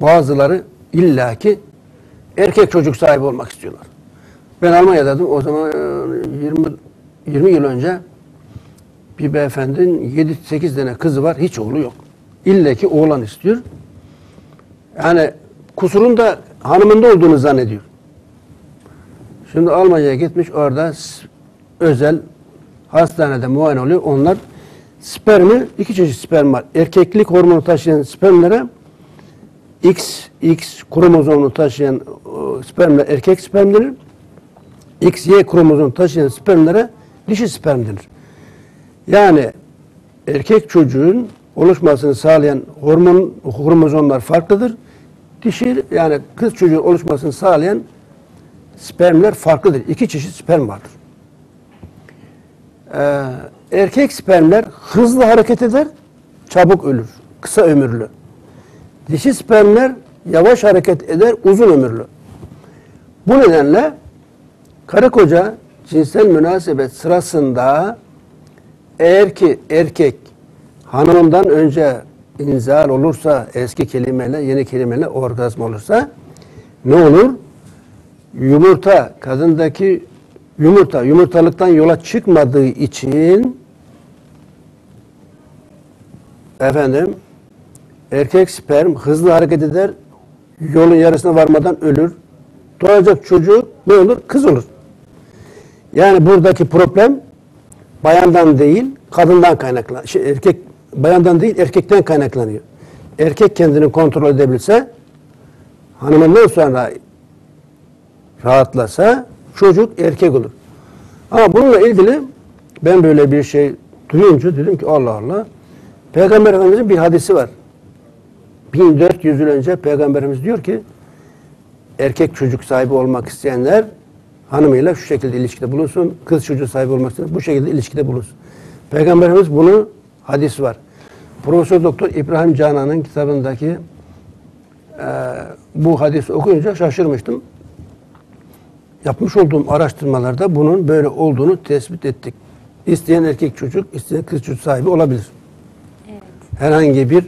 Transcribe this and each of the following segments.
bazıları illaki erkek çocuk sahibi olmak istiyorlar. Ben Almanya'daydım. O zaman e, 20 20 yıl önce bir beyefendinin 7-8 tane kızı var. Hiç oğlu yok. İlle ki oğlan istiyor. Yani kusurun da hanımında olduğunu zannediyor. Şimdi Almanya'ya gitmiş orada özel hastanede muayene oluyor. Onlar spermi, iki çeşit sperm var. Erkeklik hormonu taşıyan spermlere X, X kromozomunu taşıyan o, spermler erkek sperm denir. X, Y kromozomunu taşıyan spermlere dişi sperm denir. Yani erkek çocuğun oluşmasını sağlayan hormon kromozomlar farklıdır. Dişi yani kız çocuğun oluşmasını sağlayan spermler farklıdır. İki çeşit sperm vardır. Ee, erkek spermler hızlı hareket eder, çabuk ölür, kısa ömürlü. Dişi spermler yavaş hareket eder, uzun ömürlü. Bu nedenle karı koca cinsel münasebet sırasında eğer ki erkek hanımından önce inzal olursa eski kelimeyle yeni kelimeyle orgazm olursa ne olur? Yumurta kadındaki yumurta yumurtalıktan yola çıkmadığı için efendim erkek sperm hızlı hareket eder yolun yarısına varmadan ölür. Doğacak çocuğu ne olur? Kız olur. Yani buradaki problem bayandan değil, kadından kaynaklanıyor. Şey, erkek bayandan değil, erkekten kaynaklanıyor. Erkek kendini kontrol edebilse, hanımından sonra rahatlasa çocuk erkek olur. Ama bununla ilgili ben böyle bir şey duyunca dedim ki Allah Allah. Peygamber Efendimizin bir hadisi var. 1400 yıl önce Peygamberimiz diyor ki erkek çocuk sahibi olmak isteyenler hanımıyla şu şekilde ilişkide bulunsun. Kız çocuğu sahibi olmak isteyenler bu şekilde ilişkide bulunsun. Peygamberimiz bunu hadis var. Profesör Doktor İbrahim Canan'ın kitabındaki e, bu hadisi okuyunca şaşırmıştım. Yapmış olduğum araştırmalarda bunun böyle olduğunu tespit ettik. İsteyen erkek çocuk, isteyen kız çocuk sahibi olabilir. Evet. Herhangi bir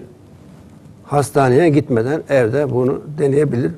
hastaneye gitmeden evde bunu deneyebilir.